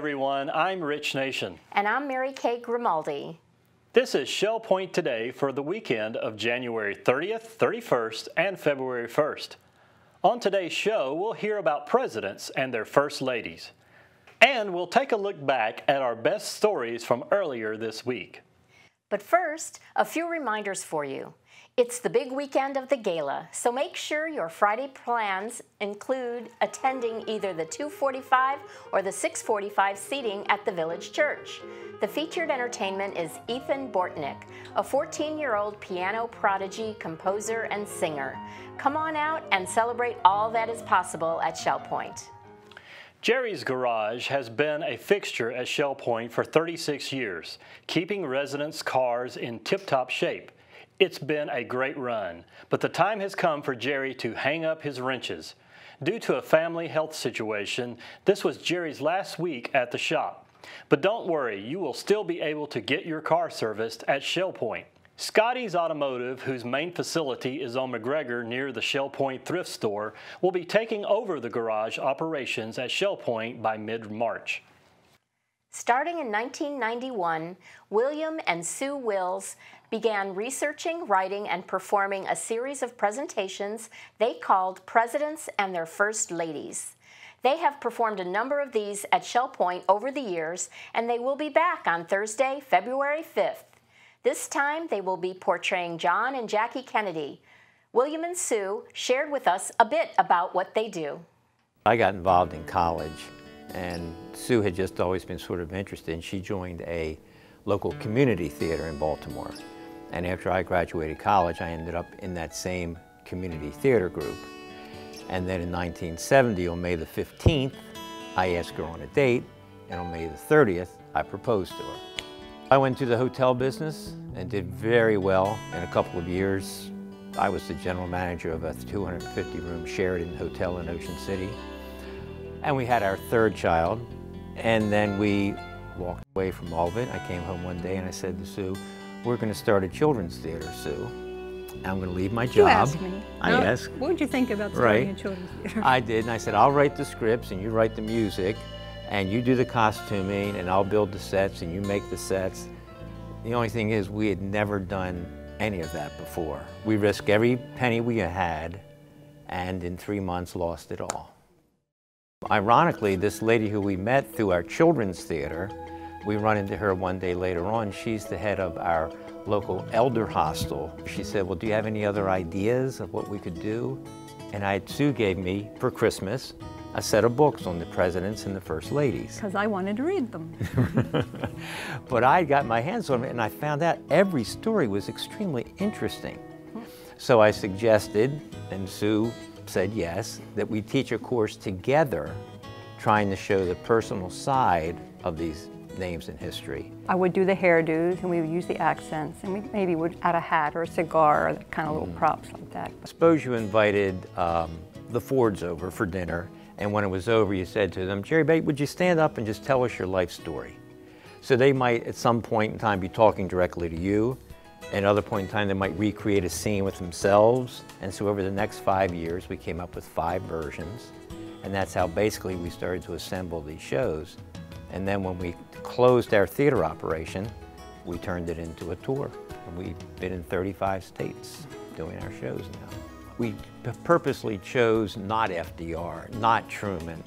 everyone. I'm Rich Nation. And I'm Mary Kay Grimaldi. This is Shell Point Today for the weekend of January 30th, 31st, and February 1st. On today's show, we'll hear about presidents and their first ladies. And we'll take a look back at our best stories from earlier this week. But first, a few reminders for you. It's the big weekend of the gala, so make sure your Friday plans include attending either the 245 or the 645 seating at the Village Church. The featured entertainment is Ethan Bortnick, a 14-year-old piano prodigy, composer, and singer. Come on out and celebrate all that is possible at Shell Point. Jerry's Garage has been a fixture at Shell Point for 36 years, keeping residents' cars in tip-top shape. It's been a great run, but the time has come for Jerry to hang up his wrenches. Due to a family health situation, this was Jerry's last week at the shop. But don't worry, you will still be able to get your car serviced at Shell Point. Scotty's Automotive, whose main facility is on McGregor near the Shell Point thrift store, will be taking over the garage operations at Shell Point by mid-March. Starting in 1991, William and Sue Wills began researching, writing, and performing a series of presentations they called Presidents and Their First Ladies. They have performed a number of these at Shell Point over the years, and they will be back on Thursday, February 5th. This time, they will be portraying John and Jackie Kennedy. William and Sue shared with us a bit about what they do. I got involved in college and Sue had just always been sort of interested and she joined a local community theater in Baltimore. And after I graduated college, I ended up in that same community theater group. And then in 1970, on May the 15th, I asked her on a date, and on May the 30th, I proposed to her. I went to the hotel business and did very well in a couple of years. I was the general manager of a 250 room Sheraton hotel in Ocean City. And we had our third child. And then we walked away from all of it. I came home one day and I said to Sue, we're going to start a children's theater, Sue. I'm going to leave my job. You asked me. I asked. What would you think about starting right. a children's theater? I did, and I said, I'll write the scripts and you write the music, and you do the costuming, and I'll build the sets and you make the sets. The only thing is, we had never done any of that before. We risked every penny we had, and in three months lost it all. Ironically, this lady who we met through our children's theater, we run into her one day later on. She's the head of our local elder hostel. She said, well, do you have any other ideas of what we could do? And I, Sue gave me, for Christmas, a set of books on the presidents and the first ladies. Because I wanted to read them. but I got my hands on it and I found out every story was extremely interesting. Hmm. So I suggested, and Sue said yes, that we teach a course together trying to show the personal side of these names in history. I would do the hairdos and we would use the accents and we maybe would add a hat or a cigar or kind of little mm. props like that. I Suppose you invited um, the Fords over for dinner and when it was over you said to them, Jerry Bate, would you stand up and just tell us your life story? So they might at some point in time be talking directly to you at another point in time, they might recreate a scene with themselves. And so over the next five years, we came up with five versions. And that's how basically we started to assemble these shows. And then when we closed our theater operation, we turned it into a tour. And we've been in 35 states doing our shows now. We purposely chose not FDR, not Truman,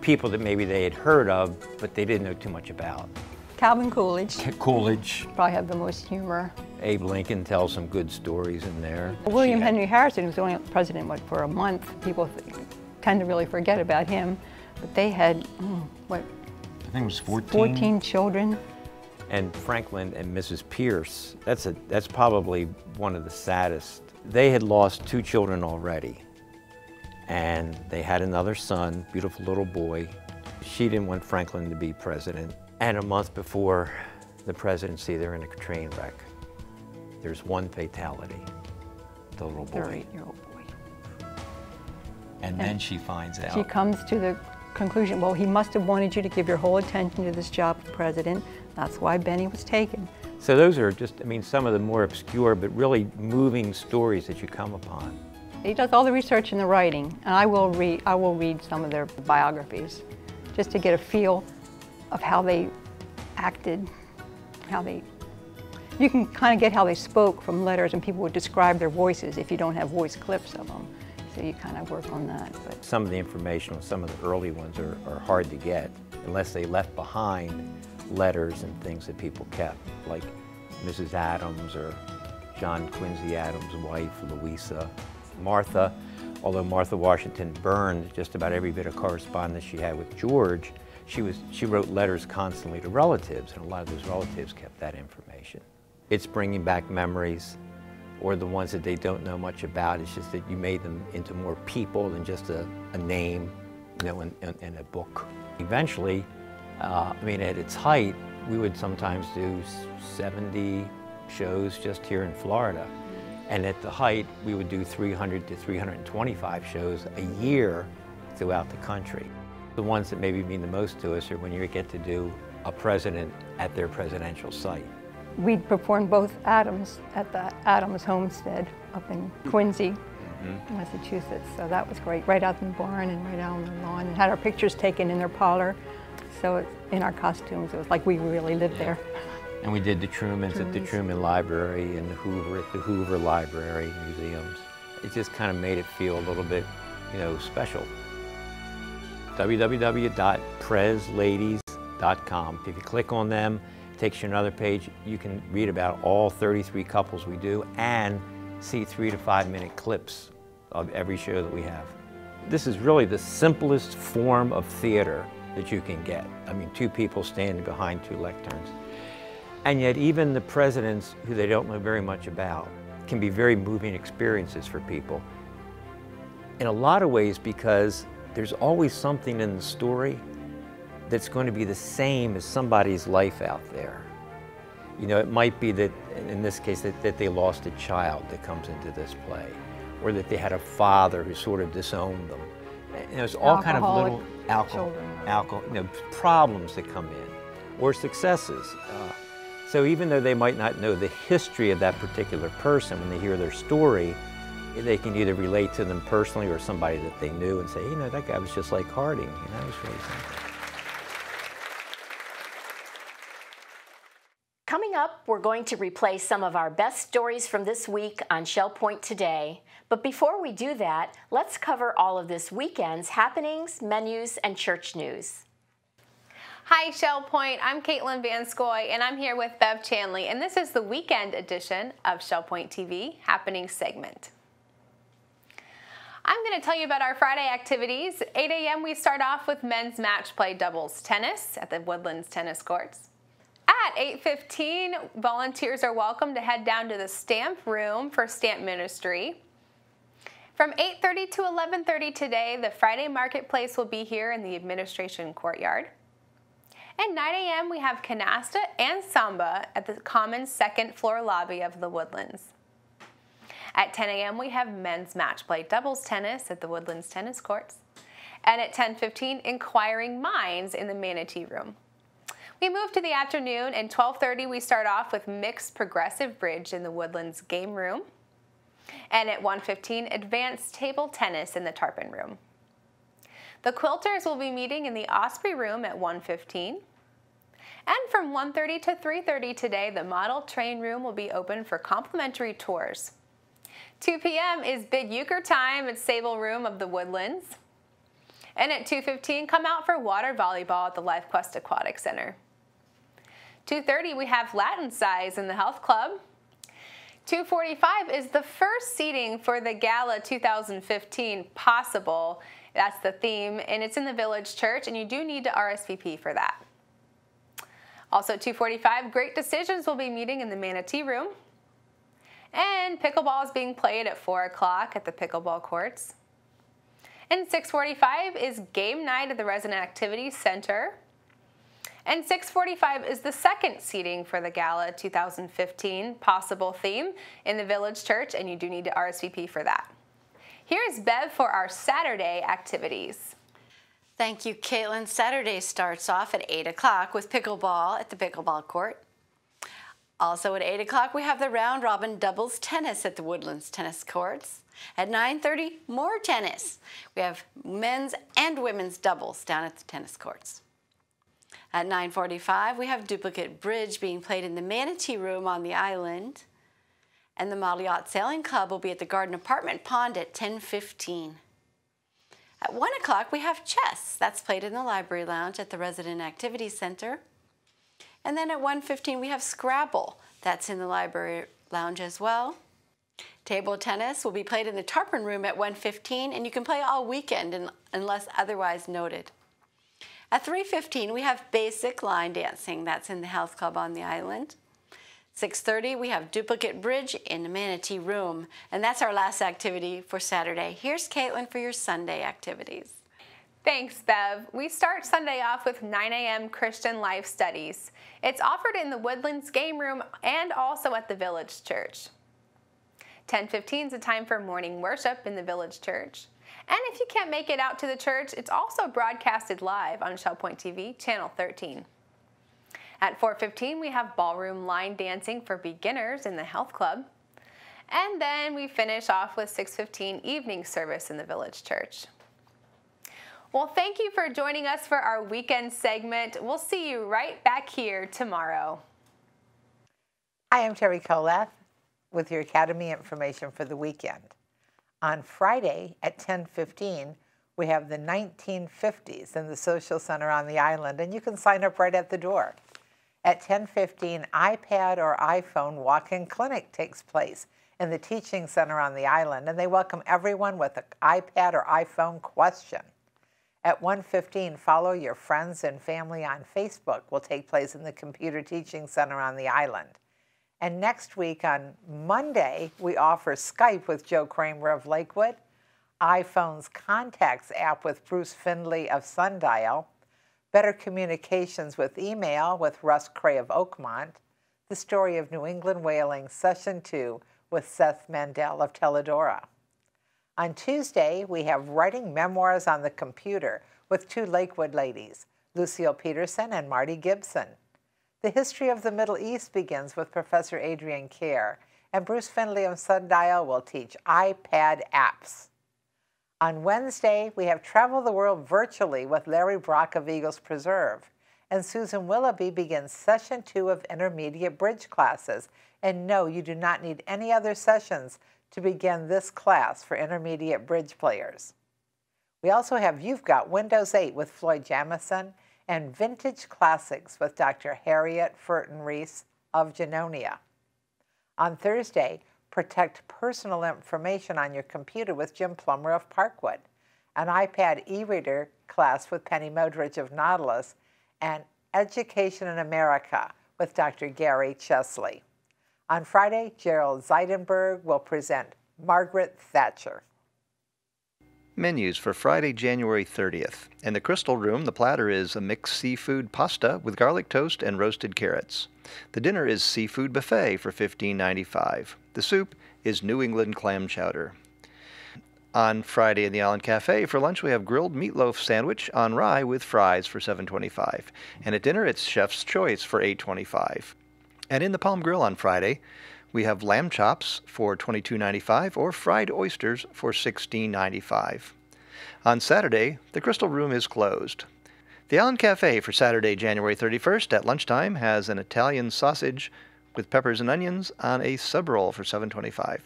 people that maybe they had heard of, but they didn't know too much about. Calvin Coolidge. Coolidge. Probably have the most humor. Abe Lincoln tells some good stories in there. William Henry Harrison was only president what, for a month. People tend to really forget about him. But they had, mm, what? I think it was 14. 14 children. And Franklin and Mrs. Pierce, that's, a, that's probably one of the saddest. They had lost two children already. And they had another son, beautiful little boy. She didn't want Franklin to be president. And a month before the presidency, they're in a train wreck. There's one fatality, the little boy. The eight-year-old boy. And, and then she finds out. She comes to the conclusion, well, he must have wanted you to give your whole attention to this job of president. That's why Benny was taken. So those are just, I mean, some of the more obscure but really moving stories that you come upon. He does all the research and the writing, and I will read, I will read some of their biographies just to get a feel of how they acted, how they, you can kind of get how they spoke from letters and people would describe their voices if you don't have voice clips of them. So you kind of work on that. But Some of the information on some of the early ones are, are hard to get unless they left behind letters and things that people kept, like Mrs. Adams or John Quincy Adams' wife, Louisa. Martha, although Martha Washington burned just about every bit of correspondence she had with George, she, was, she wrote letters constantly to relatives, and a lot of those relatives kept that information. It's bringing back memories, or the ones that they don't know much about. It's just that you made them into more people than just a, a name, you know, in, a book. Eventually, uh, I mean, at its height, we would sometimes do 70 shows just here in Florida. And at the height, we would do 300 to 325 shows a year throughout the country. The ones that maybe mean the most to us are when you get to do a president at their presidential site. we performed both Adams at the Adams Homestead up in Quincy, mm-hmm. Massachusetts. So that was great, right out in the barn and right out on the lawn. And had our pictures taken in their parlor. So it, in our costumes, it was like we really lived there. And we did the Trumans at the Truman Library and the Hoover at the Hoover Library museums. It just kind of made it feel a little bit, you know, special. www.presladies.com. If you click on them, it takes you another page. You can read about all 33 couples we do and see three to five minute clips of every show that we have. This is really the simplest form of theater that you can get. I mean, two people standing behind two lecterns. And yet even the presidents who they don't know very much about can be very moving experiences for people. In a lot of ways because there's always something in the story that's going to be the same as somebody's life out there. You know, it might be that, in this case, that, that they lost a child that comes into this play, or that they had a father who sort of disowned them. And there's all kind of little alcohol, children. alcohol, you know, problems that come in, or successes. Uh, so even though they might not know the history of that particular person, when they hear their story, they can either relate to them personally or somebody that they knew and say, you know, that guy was just like Harding. You know, that was really something. Coming up, we're going to replay some of our best stories from this week on Shell Point Today. But before we do that, let's cover all of this weekend's happenings, menus, and church news. Hi, Shell Point. I'm Caitlin Van Scoy, and I'm here with Bev Chanley, and this is the weekend edition of Shell Point TV Happening segment. I'm going to tell you about our Friday activities. 8 a.m. we start off with men's match play doubles tennis at the Woodlands Tennis Courts. At 8:15, volunteers are welcome to head down to the stamp room for stamp ministry. From 8:30 to 11:30 today, the Friday marketplace will be here in the administration courtyard. At 9 a.m., we have canasta and samba at the common second floor lobby of the Woodlands. At 10 a.m., we have men's match play doubles tennis at the Woodlands Tennis Courts. And at 10:15, inquiring minds in the Manatee Room. We move to the afternoon, and 12:30 we start off with mixed progressive bridge in the Woodlands game room. And at 1:15, advanced table tennis in the Tarpon room. The quilters will be meeting in the Osprey room at 1:15. And from 1:30 to 3:30 today, the model train room will be open for complimentary tours. 2 p.m. is Big euchre time at Sable Room of the Woodlands. And at 2:15, come out for water volleyball at the LifeQuest Aquatic Center. 2:30, we have Latin size in the Health Club. 2:45 is the first seating for the Gala 2015 Possible. That's the theme, and it's in the Village Church, and you do need to RSVP for that. Also, 2:45, Great Decisions will be meeting in the Manatee Room. And pickleball is being played at 4 o'clock at the pickleball courts. And 6:45 is game night at the Resident Activities Center. And 6:45 is the second seating for the Gala 2015 possible theme in the Village Church, and you do need to RSVP for that. Here's Bev for our Saturday activities. Thank you, Caitlin. Saturday starts off at 8 o'clock with pickleball at the pickleball court. Also at 8 o'clock, we have the round robin doubles tennis at the Woodlands tennis courts. At 9.30, more tennis. We have men's and women's doubles down at the tennis courts. At 9:45, we have Duplicate Bridge being played in the Manatee Room on the island. And the Model Yacht Sailing Club will be at the Garden Apartment Pond at 10:15. At 1 o'clock, we have chess. That's played in the Library Lounge at the Resident Activity Center. And then at 1.15, we have Scrabble. That's in the Library Lounge as well. Table tennis will be played in the Tarpon Room at 1.15, and you can play all weekend unless otherwise noted. At 3.15, we have basic line dancing. That's in the Health Club on the island. 6.30, we have duplicate bridge in the Manatee Room. And that's our last activity for Saturday. Here's Caitlin for your Sunday activities. Thanks, Bev. We start Sunday off with 9 a.m. Christian Life Studies. It's offered in the Woodlands Game Room and also at the Village Church. 10:15 is a time for morning worship in the Village Church. And if you can't make it out to the church, it's also broadcasted live on Shellpoint TV, channel 13. At 4.15, we have ballroom line dancing for beginners in the health club. And then we finish off with 6.15 evening service in the village church. Well, thank you for joining us for our weekend segment. We'll see you right back here tomorrow. Hi, I'm Terry Kolath with your Academy information for the weekend. On Friday at 10:15, we have the 1950s in the Social Center on the island, and you can sign up right at the door. At 10:15, iPad or iPhone walk-in clinic takes place in the Teaching Center on the island, and they welcome everyone with an iPad or iPhone question. At 1:15, follow your friends and family on Facebook will take place in the Computer Teaching Center on the island. And next week on Monday, we offer Skype with Joe Kramer of Lakewood, iPhone's Contacts app with Bruce Findlay of Sundial, Better Communications with Email with Russ Cray of Oakmont, The Story of New England Whaling, Session 2 with Seth Mandel of Tellidora. On Tuesday, we have Writing Memoirs on the Computer with two Lakewood ladies, Lucille Peterson and Marty Gibson. The history of the Middle East begins with Professor Adrian Kerr, and Bruce Findlay of Sundial will teach iPad apps. On Wednesday, we have Travel the World virtually with Larry Brock of Eagles Preserve. And Susan Willoughby begins session two of intermediate bridge classes. And no, you do not need any other sessions to begin this class for intermediate bridge players. We also have You've Got Windows 8 with Floyd Jamison and Vintage Classics with Dr. Harriet Furton Reese of Junonia. On Thursday, protect personal information on your computer with Jim Plummer of Parkwood, an iPad e-reader class with Penny Modridge of Nautilus, and Education in America with Dr. Gary Chesley. On Friday, Gerald Zeidenberg will present Margaret Thatcher. Menus for Friday, January 30th. In the Crystal Room, the platter is a mixed seafood pasta with garlic toast and roasted carrots. The dinner is seafood buffet for $15.95. The soup is New England clam chowder. On Friday in the Island Cafe for lunch we have grilled meatloaf sandwich on rye with fries for $7.25, and at dinner it's chef's choice for $8.25. And in the Palm Grill on Friday we have lamb chops for $22.95 or fried oysters for $16.95. On Saturday the Crystal Room is closed. The Island Cafe for Saturday, January 31st at lunchtime has an Italian sausage with peppers and onions on a sub roll for $7.25.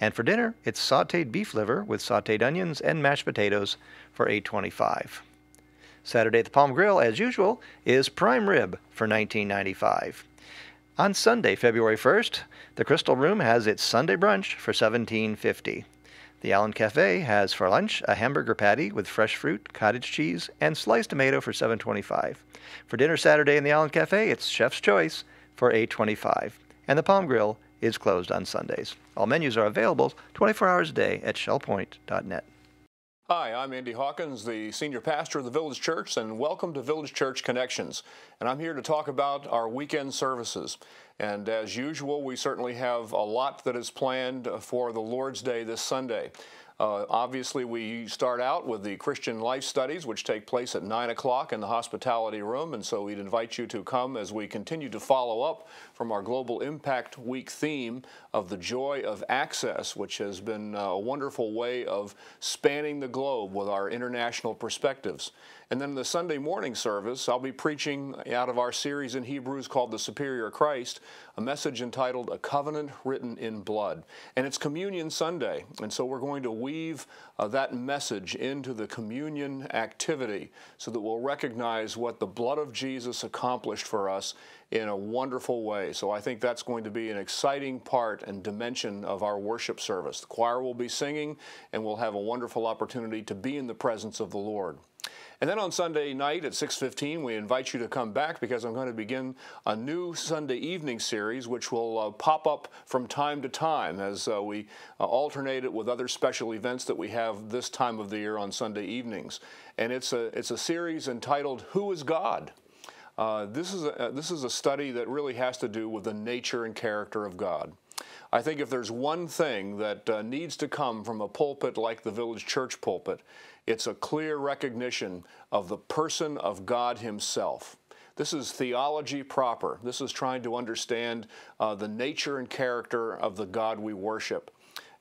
And for dinner, it's sauteed beef liver with sauteed onions and mashed potatoes for $8.25. Saturday at the Palm Grill, as usual, is prime rib for $19.95. On Sunday, February 1st, the Crystal Room has its Sunday brunch for $17.50. The Island Cafe has for lunch a hamburger patty with fresh fruit, cottage cheese, and sliced tomato for $7.25. For dinner Saturday in the Island Cafe, it's chef's choice for $8.25. And the Palm Grill is closed on Sundays. All menus are available 24 hours a day at shellpoint.net. Hi, I'm Andy Hawkins, the senior pastor of the Village Church, and welcome to Village Church Connections. And I'm here to talk about our weekend services. And as usual, we certainly have a lot that is planned for the Lord's Day this Sunday. Uh, obviously, we start out with the Christian life studies, which take place at 9 o'clock in the hospitality room, and so we'd invite you to come as we continue to follow up from our Global Impact Week theme of the joy of access, which has been a wonderful way of spanning the globe with our international perspectives. And then the Sunday morning service, I'll be preaching out of our series in Hebrews called The Superior Christ, a message entitled A Covenant Written in Blood. And it's Communion Sunday, and so we're going to weave uh, that message into the communion activity so that we'll recognize what the blood of Jesus accomplished for us in a wonderful way. So I think that's going to be an exciting part and dimension of our worship service. The choir will be singing, and we'll have a wonderful opportunity to be in the presence of the Lord. And then on Sunday night at 6:15, we invite you to come back because I'm going to begin a new Sunday evening series, which will uh, pop up from time to time as uh, we uh, alternate it with other special events that we have this time of the year on Sunday evenings. And it's a it's a series entitled "Who Is God." Uh, this is a, this is a study that really has to do with the nature and character of God. I think if there's one thing that uh, needs to come from a pulpit like the village church pulpit, it's a clear recognition of the person of God Himself. This is theology proper. This is trying to understand uh, the nature and character of the God we worship.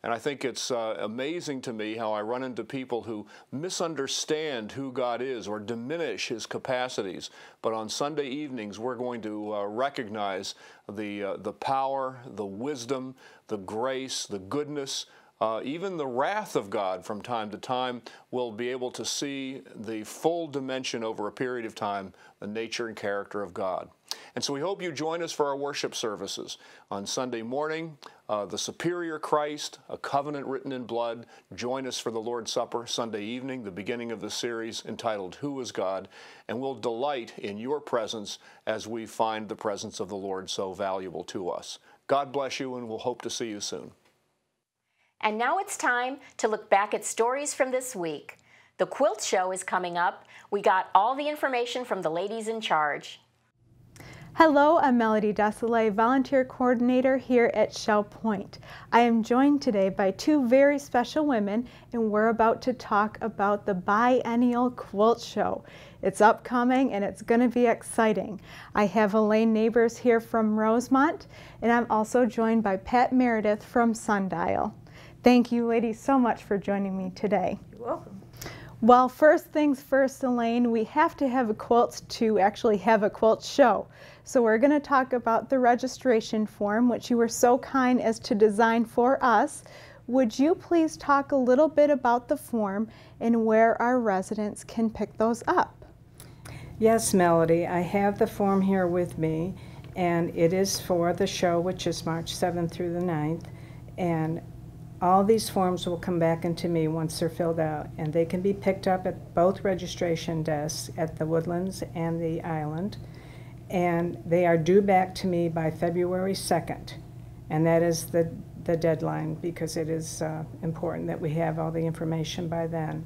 And I think it's uh, amazing to me how I run into people who misunderstand who God is or diminish his capacities. But on Sunday evenings, we're going to uh, recognize the, uh, the power, the wisdom, the grace, the goodness, uh, even the wrath of God from time to time will be able to see the full dimension over a period of time, the nature and character of God. And so we hope you join us for our worship services on Sunday morning. Uh, the Superior Christ, a covenant written in blood. Join us for the Lord's Supper Sunday evening, the beginning of the series entitled Who is God? And we'll delight in your presence as we find the presence of the Lord so valuable to us. God bless you, and we'll hope to see you soon. And now it's time to look back at stories from this week. The quilt show is coming up. We got all the information from the ladies in charge. Hello, I'm Melody Desolé, Volunteer Coordinator here at Shell Point. I am joined today by two very special women, and we're about to talk about the Biennial Quilt Show. It's upcoming and it's going to be exciting. I have Elaine Neighbors here from Rosemont, and I'm also joined by Pat Meredith from Sundial. Thank you, ladies, so much for joining me today. You're welcome. Well, first things first, Elaine, we have to have a quilt to actually have a quilt show. So we're going to talk about the registration form, which you were so kind as to design for us. Would you please talk a little bit about the form and where our residents can pick those up? Yes, Melody, I have the form here with me, and it is for the show, which is March 7th through the 9th. And all these forms will come back into me once they're filled out, and they can be picked up at both registration desks at the Woodlands and the Island. And they are due back to me by February 2nd, and that is the, the deadline because it is uh, important that we have all the information by then.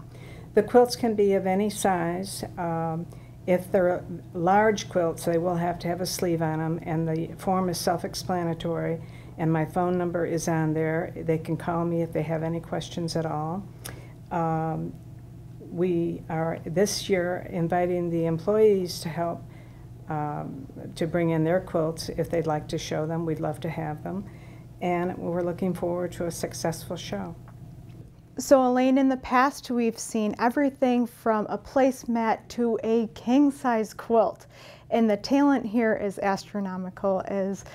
The quilts can be of any size. Um, if they're large quilts, they will have to have a sleeve on them, and the form is self explanatory and my phone number is on there. They can call me if they have any questions at all. Um, we are this year inviting the employees to help um, to bring in their quilts if they'd like to show them. We'd love to have them. And we're looking forward to a successful show. So Elaine, in the past we've seen everything from a placemat to a king-size quilt. And the talent here is astronomical as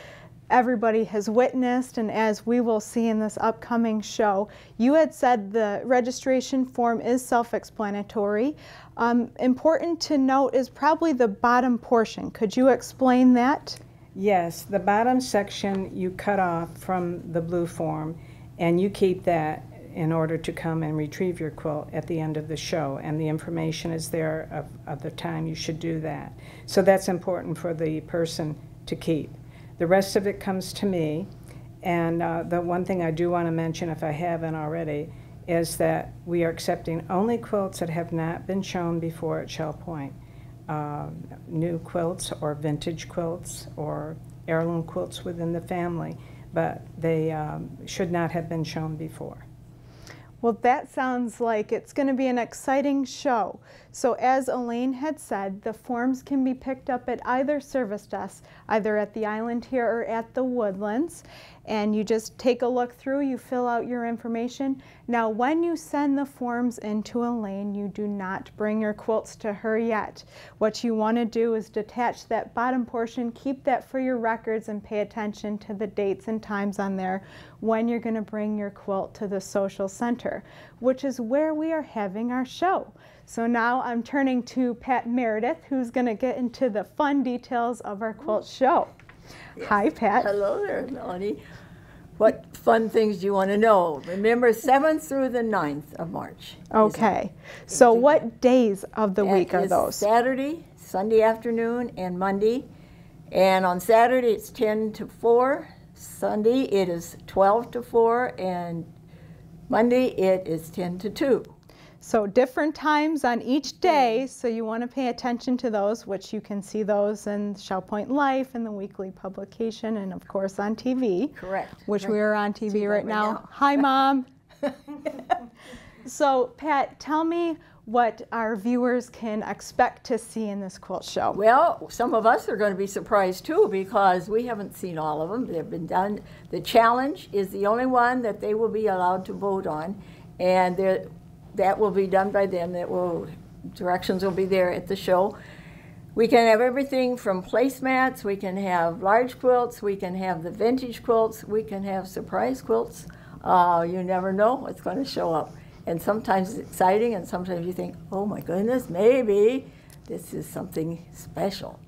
everybody has witnessed and as we will see in this upcoming show. You had said the registration form is self-explanatory. Um, important to note is probably the bottom portion. Could you explain that? Yes, the bottom section you cut off from the blue form and you keep that in order to come and retrieve your quilt at the end of the show and the information is there of, of the time you should do that. So that's important for the person to keep. The rest of it comes to me. And uh, the one thing I do want to mention, if I haven't already, is that we are accepting only quilts that have not been shown before at Shell Point. Uh, new quilts or vintage quilts or heirloom quilts within the family, but they um, should not have been shown before. Well, that sounds like it's going to be an exciting show. So, as Elaine had said, the forms can be picked up at either service desk, either at the island here or at the Woodlands. And you just take a look through, you fill out your information. Now, when you send the forms into Elaine, you do not bring your quilts to her yet. What you want to do is detach that bottom portion, keep that for your records, and pay attention to the dates and times on there when you're going to bring your quilt to the social center, which is where we are having our show. So now I'm turning to Pat Meredith, who's going to get into the fun details of our quilt show. Yes. Hi, Pat. Hello there, Melanie. What fun things do you want to know? Remember, 7th through the 9th of March. Okay. So, what days of the week are those? Saturday, Sunday afternoon, and Monday. And on Saturday, it's 10 to 4. Sunday it is 12 to 4 and Monday it is 10 to 2. So different times on each mm. day, so you want to pay attention to those, which you can see those in Shellpoint Life and the weekly publication, and of course on TV. Correct. Which we are on TV right, right now. now. Hi, Mom. so, Pat, tell me what our viewers can expect to see in this quilt show. Well, some of us are going to be surprised too because we haven't seen all of them. They've been done. The challenge is the only one that they will be allowed to vote on, and that will be done by them. That will directions will be there at the show. We can have everything from placemats, we can have large quilts, we can have the vintage quilts, we can have surprise quilts. Uh, you never know what's going to show up and sometimes it's exciting, and sometimes you think, oh my goodness, maybe this is something special.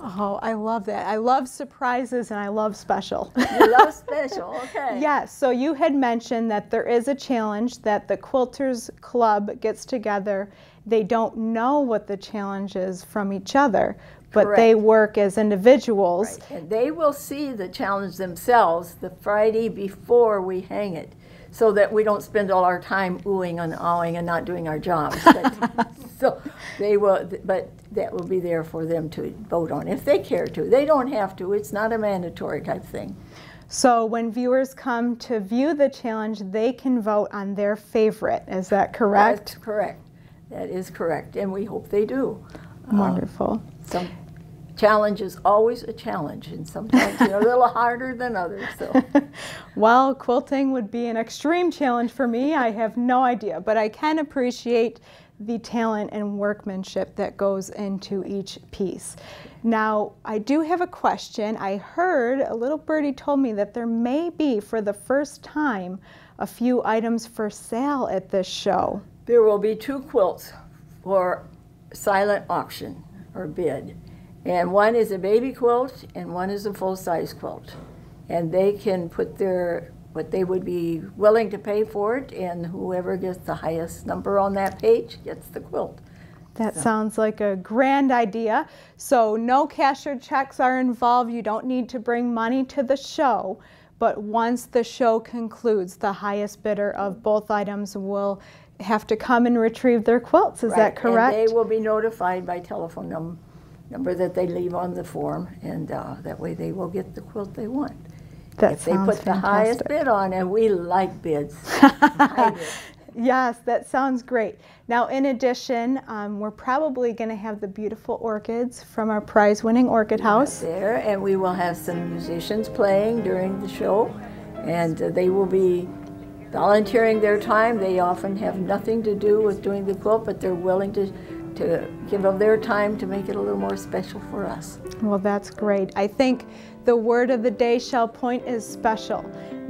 Oh, I love that. I love surprises and I love special. You love special, okay. yes, so you had mentioned that there is a challenge that the Quilters Club gets together. They don't know what the challenge is from each other, but Correct. they work as individuals. Right. And they will see the challenge themselves the Friday before we hang it so that we don't spend all our time oohing and awing and not doing our jobs. But, so they will, but that will be there for them to vote on if they care to. They don't have to. It's not a mandatory type thing. So when viewers come to view the challenge, they can vote on their favorite. Is that correct? That's correct. That is correct, and we hope they do. Wonderful. Um, some, challenge is always a challenge, and sometimes you know, a little harder than others. So. well, quilting would be an extreme challenge for me. I have no idea, but I can appreciate the talent and workmanship that goes into each piece. Now, I do have a question. I heard a little birdie told me that there may be, for the first time, a few items for sale at this show. There will be two quilts for silent auction or bid. And one is a baby quilt and one is a full-size quilt. And they can put their, what they would be willing to pay for it, and whoever gets the highest number on that page gets the quilt. That so. sounds like a grand idea. So no cashier checks are involved. You don't need to bring money to the show. But once the show concludes, the highest bidder of both items will have to come and retrieve their quilts. Is right. that correct? And they will be notified by telephone number number that they leave on the form, and uh, that way they will get the quilt they want. That if they put fantastic. the highest bid on, and we like bids. yes, that sounds great. Now, in addition, um, we're probably going to have the beautiful orchids from our prize-winning orchid house there, and we will have some musicians playing during the show, and uh, they will be volunteering their time. They often have nothing to do with doing the quilt, but they're willing to to give of their time to make it a little more special for us. Well, that's great. I think the word of the day, Shell Point, is special.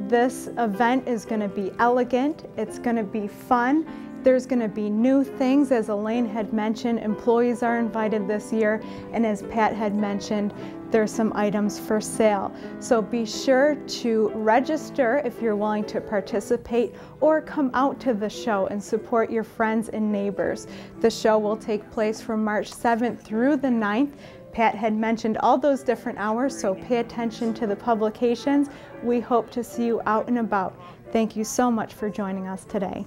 This event is going to be elegant, it's going to be fun, there's going to be new things, as Elaine had mentioned. Employees are invited this year, and as Pat had mentioned, there's some items for sale. So be sure to register if you're willing to participate or come out to the show and support your friends and neighbors. The show will take place from March 7th through the 9th. Pat had mentioned all those different hours, so pay attention to the publications. We hope to see you out and about. Thank you so much for joining us today.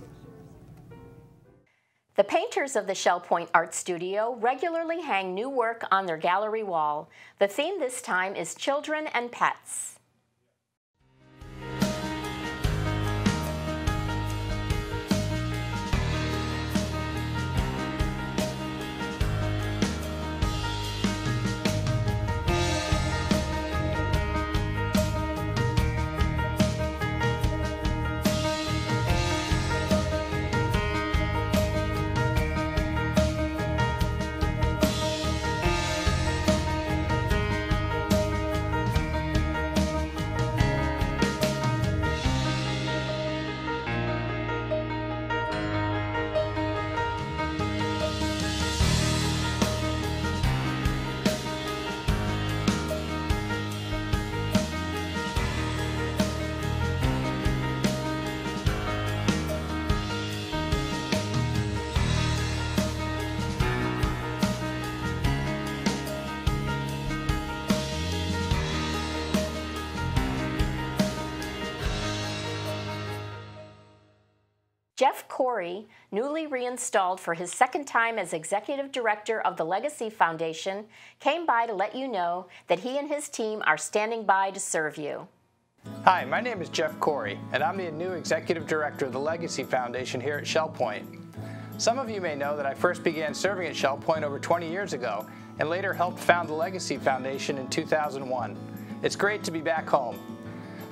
The painters of the Shell Point Art Studio regularly hang new work on their gallery wall. The theme this time is children and pets. Cory, newly reinstalled for his second time as executive director of the Legacy Foundation, came by to let you know that he and his team are standing by to serve you. Hi, my name is Jeff Cory, and I'm the new executive director of the Legacy Foundation here at Shell Point. Some of you may know that I first began serving at Shell Point over 20 years ago and later helped found the Legacy Foundation in 2001. It's great to be back home.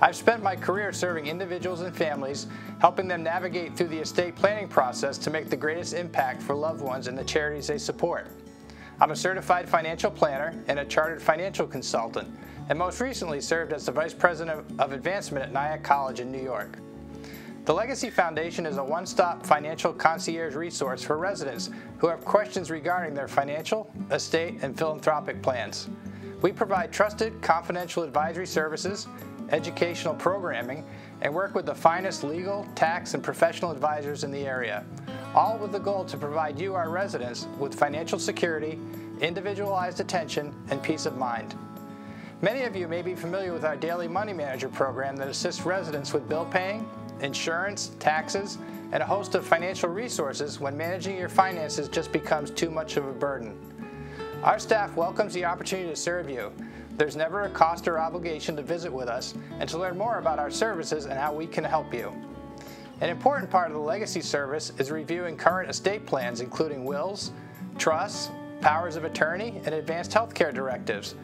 I've spent my career serving individuals and families, helping them navigate through the estate planning process to make the greatest impact for loved ones and the charities they support. I'm a certified financial planner and a chartered financial consultant, and most recently served as the Vice President of Advancement at Nyack College in New York. The Legacy Foundation is a one-stop financial concierge resource for residents who have questions regarding their financial, estate, and philanthropic plans. We provide trusted, confidential advisory services, educational programming, and work with the finest legal, tax, and professional advisors in the area, all with the goal to provide you, our residents, with financial security, individualized attention, and peace of mind. Many of you may be familiar with our Daily Money Manager program that assists residents with bill paying, insurance, taxes, and a host of financial resources when managing your finances just becomes too much of a burden. Our staff welcomes the opportunity to serve you. There's never a cost or obligation to visit with us and to learn more about our services and how we can help you. An important part of the legacy service is reviewing current estate plans including wills, trusts, powers of attorney, and advanced healthcare directives.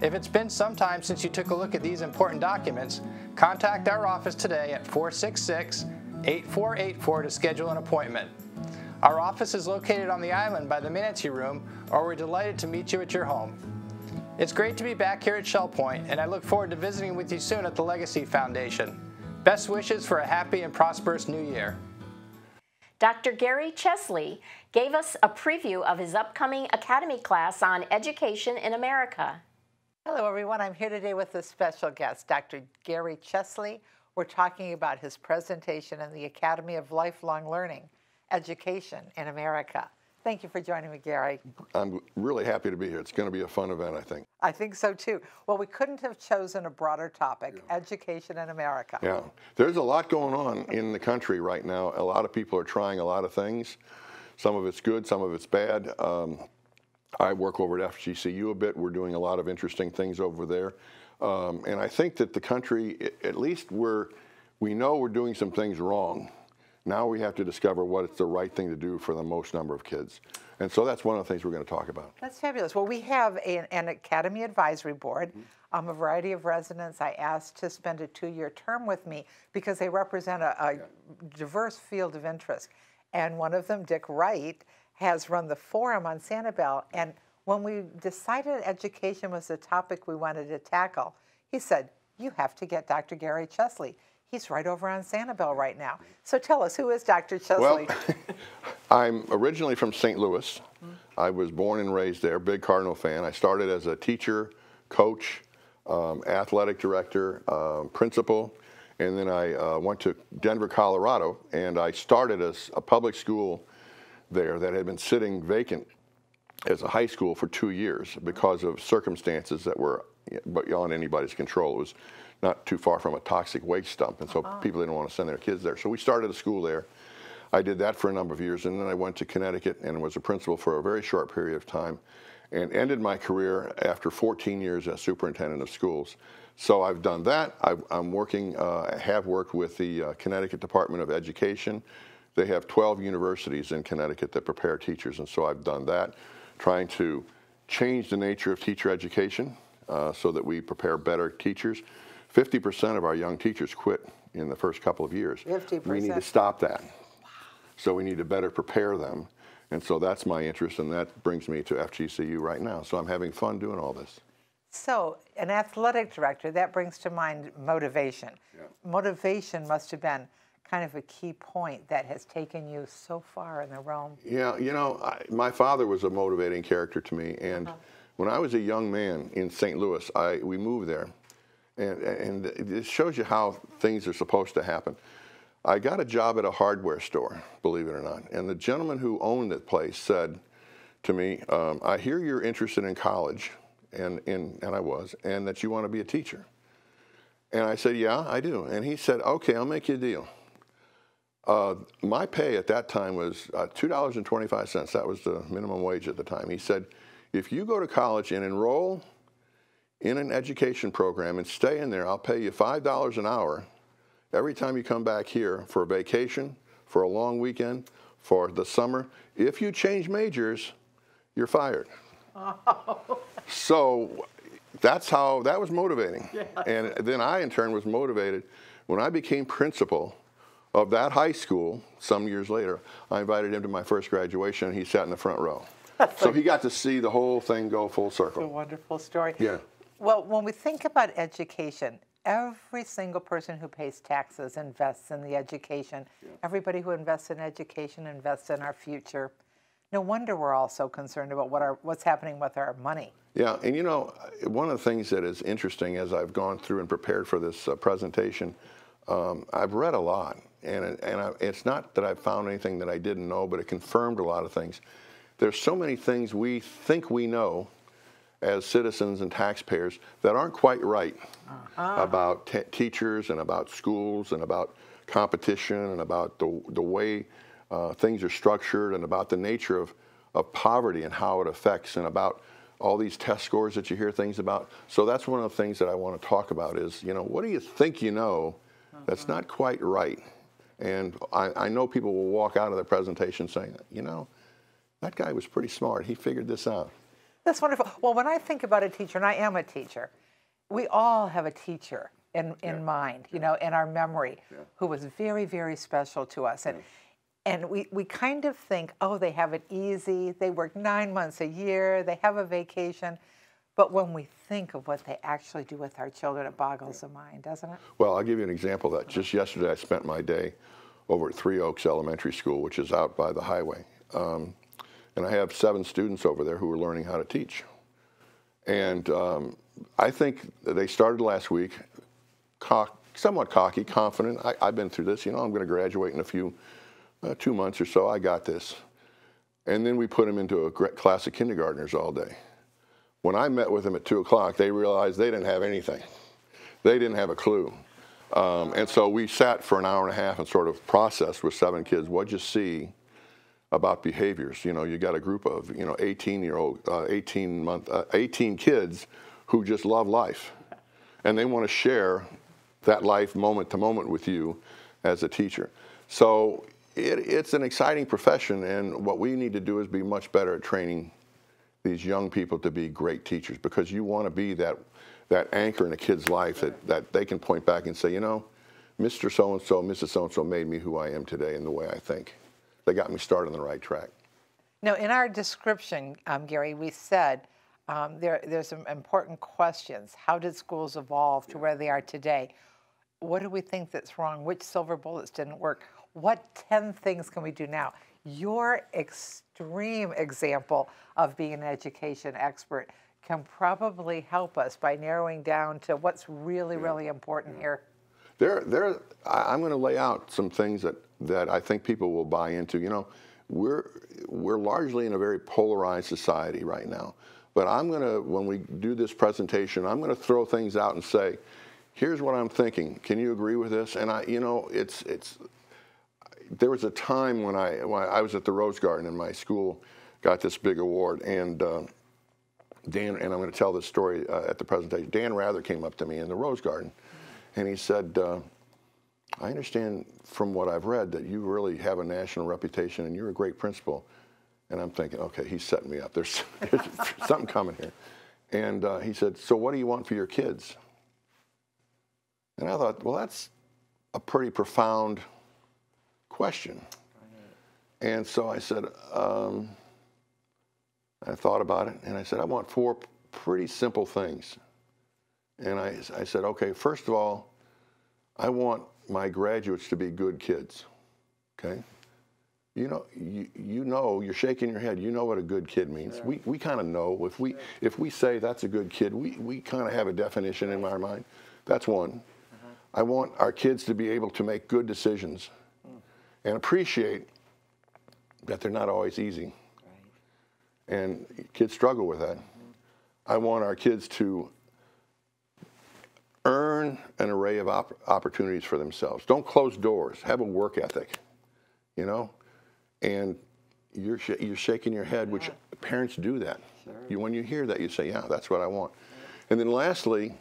If it's been some time since you took a look at these important documents, contact our office today at 466 8484 to schedule an appointment. Our office is located on the island by the Manatee Room, or we're delighted to meet you at your home. It's great to be back here at Shell Point, and I look forward to visiting with you soon at the Legacy Foundation. Best wishes for a happy and prosperous new year. Dr. Gary Chesley gave us a preview of his upcoming Academy class on education in America. Hello, everyone. I'm here today with a special guest, Dr. Gary Chesley. We're talking about his presentation in the Academy of Lifelong Learning, Education in America. Thank you for joining me, Gary. I'm really happy to be here. It's going to be a fun event, I think. I think so too. Well, we couldn't have chosen a broader topic yeah. education in America. Yeah, there's a lot going on in the country right now. A lot of people are trying a lot of things. Some of it's good, some of it's bad. Um, I work over at FGCU a bit. We're doing a lot of interesting things over there. Um, and I think that the country, at least we're, we know we're doing some things wrong. Now we have to discover what is the right thing to do for the most number of kids. And so that's one of the things we're going to talk about. That's fabulous. Well, we have an, an Academy Advisory Board, mm -hmm. um, a variety of residents I asked to spend a two-year term with me because they represent a, a yeah. diverse field of interest. And one of them, Dick Wright, has run the forum on Sanibel. And when we decided education was the topic we wanted to tackle, he said, you have to get Dr. Gary Chesley. He's right over on Sanibel right now. So tell us, who is Dr. Chesley? Well, I'm originally from St. Louis. Mm -hmm. I was born and raised there, big Cardinal fan. I started as a teacher, coach, um, athletic director, um, principal, and then I uh, went to Denver, Colorado, and I started as a public school there that had been sitting vacant as a high school for two years because of circumstances that were beyond anybody's control. It was not too far from a toxic waste dump, and so uh-huh. people didn't want to send their kids there. So we started a school there. I did that for a number of years, and then I went to Connecticut and was a principal for a very short period of time, and ended my career after 14 years as superintendent of schools. So I've done that. i am working, uh, have worked with the uh, Connecticut Department of Education they have 12 universities in Connecticut that prepare teachers, and so I've done that, trying to change the nature of teacher education uh, so that we prepare better teachers. 50% of our young teachers quit in the first couple of years. 50%. We need to stop that. So we need to better prepare them. And so that's my interest, and that brings me to FGCU right now. So I'm having fun doing all this. So, an athletic director, that brings to mind motivation. Yeah. Motivation must have been kind of a key point that has taken you so far in the realm? Yeah, you know, I, my father was a motivating character to me, and uh -huh. when I was a young man in St. Louis, I we moved there, and and it shows you how things are supposed to happen. I got a job at a hardware store, believe it or not, and the gentleman who owned the place said to me, um, "I hear you're interested in college." And, and, and I was, and that you want to be a teacher. And I said, Yeah, I do. And he said, Okay, I'll make you a deal Uh, my pay at that time was uh, $2.25. That was the minimum wage at the time. He said, if you go to college and enroll in an education program and stay in there, I'll pay you $5 an hour every time you come back here for a vacation, for a long weekend, for the summer. If you change majors, you're fired. Oh. So that's how that was motivating. Yeah. And then I, in turn, was motivated when I became principal of that high school some years later. I invited him to my first graduation, and he sat in the front row. so he got to see the whole thing go full circle. It's a wonderful story. Yeah. Well, when we think about education, every single person who pays taxes invests in the education. Yeah. Everybody who invests in education invests in our future. No wonder we're all so concerned about what our, what's happening with our money. Yeah, and you know, one of the things that is interesting as I've gone through and prepared for this uh, presentation, um, I've read a lot, and and I, it's not that I've found anything that I didn't know, but it confirmed a lot of things. There's so many things we think we know as citizens and taxpayers that aren't quite right uh-huh. about teachers and about schools and about competition and about the, the way uh, things are structured and about the nature of, of poverty and how it affects and about all these test scores that you hear things about. So that's one of the things that I want to talk about is, you know, what do you think you know that's uh-huh. not quite right? And I, I know people will walk out of the presentation saying, you know, that guy was pretty smart. He figured this out. That's wonderful. Well, when I think about a teacher, and I am a teacher, we all have a teacher in, in yeah. mind, you know, in our memory, yeah. who was very, very special to us. And, and we, we kind of think, oh, they have it easy. They work nine months a year. They have a vacation. But when we think of what they actually do with our children, it boggles the mind, doesn't it? Well, I'll give you an example of that. Just yesterday, I spent my day over at Three Oaks Elementary School, which is out by the highway. Um, and I have seven students over there who are learning how to teach. And um, I think they started last week, cock, somewhat cocky, confident. I, have been through this. You know, I'm going to graduate in a few, uh, two months or so. I got this. And then we put them into a class of kindergartners all day. When I met with them at 2 o'clock, they realized they didn't have anything. They didn't have a clue. Um, and so we sat for an hour and a half and sort of processed with seven kids, what'd you see about behaviors. You know, you got a group of you know 18 year old, uh, 18 month, uh, 18 kids who just love life, and they want to share that life moment to moment with you as a teacher. So it, it's an exciting profession, and what we need to do is be much better at training these young people to be great teachers because you want to be that that anchor in a kid's life that, that they can point back and say, you know, Mr. So and so, Mrs. So and so made me who I am today and the way I think they got me started on the right track. Now, in our description, um, Gary, we said um, there, there's some important questions. How did schools evolve to where they are today? What do we think that's wrong? Which silver bullets didn't work? What 10 things can we do now? Your extreme example of being an education expert can probably help us by narrowing down to what's really, really important here. There, there. I'm going to lay out some things that that I think people will buy into. You know, we're we're largely in a very polarized society right now. But I'm going to, when we do this presentation, I'm going to throw things out and say, here's what I'm thinking. Can you agree with this? And I, you know, it's it's. There was a time when I when I was at the Rose Garden and my school got this big award and. Uh, Dan, and I'm going to tell this story uh, at the presentation. Dan Rather came up to me in the Rose Garden, and he said, uh, I understand from what I've read that you really have a national reputation and you're a great principal. And I'm thinking, okay, he's setting me up. There's, there's something coming here. And uh, he said, so what do you want for your kids? And I thought, well, that's a pretty profound question. And so I said, um, I thought about it and I said, I want four pretty simple things. And I, I said, okay, first of all, I want my graduates to be good kids. Okay? You know, you, you know, you're shaking your head. You know what a good kid means. We, we kind of know. If we, if we say that's a good kid, we, we kind of have a definition in our mind. That's one. Uh-huh. I want our kids to be able to make good decisions and appreciate that they're not always easy. And kids struggle with that. I want our kids to earn an array of op opportunities for themselves. Don't close doors. Have a work ethic. you know, and you're sh- you're shaking your head, which parents do that. You, when you hear that, you say, "Yeah, that's what I want." And then lastly,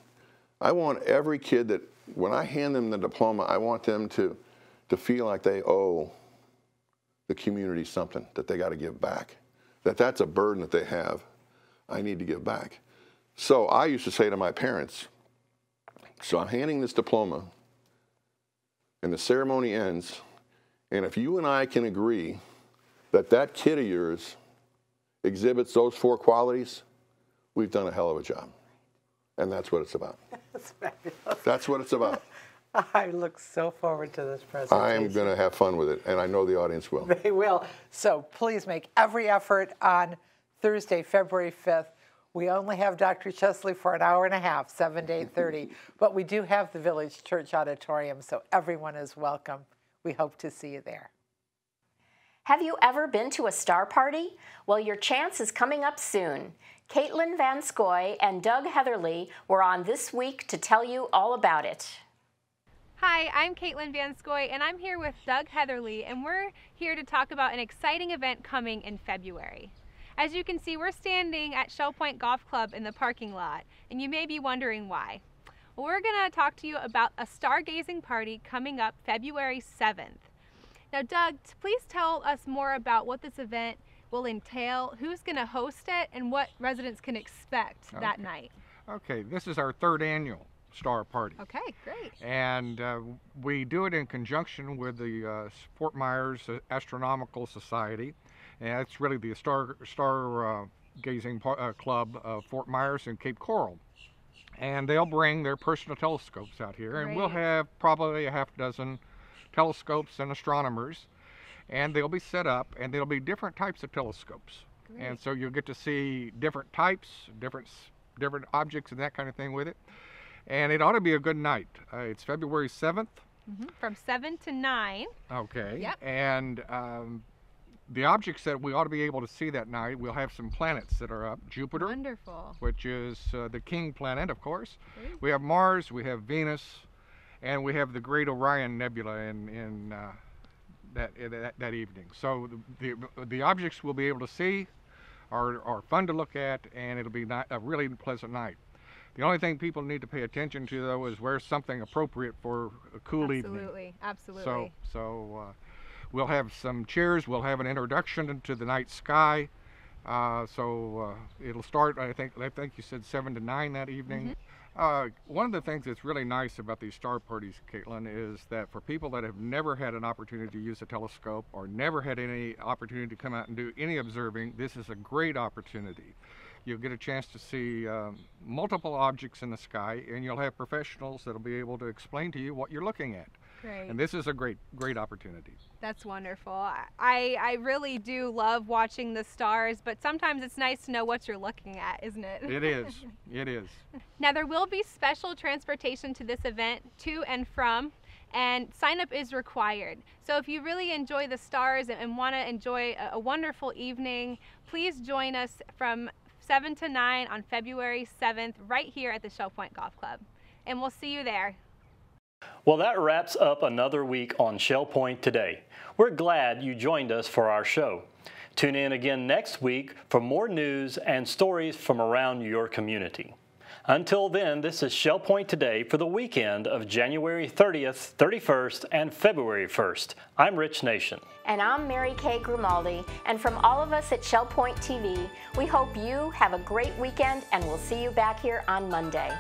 I want every kid that when I hand them the diploma, I want them to to feel like they owe the community something that they got to give back. That that's a burden that they have. I need to give back. So I used to say to my parents, so I'm handing this diploma, and the ceremony ends, and if you and I can agree that that kid of yours exhibits those four qualities, we've done a hell of a job. And that's what it's about. That's fabulous. That's what it's about. I look so forward to this presentation. I'm going to have fun with it, and I know the audience will. They will. So please make every effort on Thursday, February 5th. We only have Dr. Chesley for an hour and a half, 7 to 8.30, but we do have the Village Church Auditorium, so everyone is welcome. We hope to see you there. Have you ever been to a star party? Well, your chance is coming up soon. Caitlin Van Scoy and Doug Heatherly were on this week to tell you all about it. Hi, I'm Caitlin Van Scoy, and I'm here with Doug Heatherly, and we're here to talk about an exciting event coming in February. As you can see, we're standing at Shell Point Golf Club in the parking lot, and you may be wondering why. Well, we're going to talk to you about a stargazing party coming up February 7th. Now, Doug, please tell us more about what this event will entail, who's going to host it, and what residents can expect that night. Okay, this is our third annual Star Party. Okay, great. And uh, we do it in conjunction with the uh, Fort Myers Astronomical Society. And it's really the star, star uh, gazing uh, club of Fort Myers and Cape Coral. And they'll bring their personal telescopes out here. And we'll have probably a half dozen telescopes and astronomers. And they'll be set up, and there'll be different types of telescopes. And so you'll get to see different types, different different objects, and that kind of thing with it. And it ought to be a good night. Uh, it's February 7th. Mhm, From 7 to 9. Okay. Yep. And um, the objects that we ought to be able to see that night, we'll have some planets that are up. Jupiter, Wonderful. which is uh, the king planet, of course. Great. We have Mars, we have Venus, and we have the Great Orion Nebula in, in uh, that, that that evening. So the, the the objects we'll be able to see are are fun to look at, and it'll be ni- a really pleasant night. The only thing people need to pay attention to though is wear something appropriate for a cool evening. Absolutely, absolutely. So, so uh, we'll have some cheers. We'll have an introduction into the night sky. Uh, so uh, it'll start. I think. I think you said seven to nine that evening. Uh, one of the things that's really nice about these star parties, Caitlin, is that for people that have never had an opportunity to use a telescope or never had any opportunity to come out and do any observing, this is a great opportunity. You'll get a chance to see um, multiple objects in the sky, and you'll have professionals that'll be able to explain to you what you're looking at. Great. And this is a great, great opportunity. That's wonderful. I, I really do love watching the stars, but sometimes it's nice to know what you're looking at, isn't it? It is. It is. Now, there will be special transportation to this event to and from, and sign up is required. So, if you really enjoy the stars and, and want to enjoy a, a wonderful evening, please join us from 7 to 9 on February 7th, right here at the Shell Point Golf Club. And we'll see you there. Well, that wraps up another week on Shell Point Today. We're glad you joined us for our show. Tune in again next week for more news and stories from around your community. Until then, this is Shell Point Today for the weekend of January 30th, 31st, and February 1st. I'm Rich Nation. And I'm Mary Kay Grimaldi. And from all of us at Shell Point TV, we hope you have a great weekend and we'll see you back here on Monday.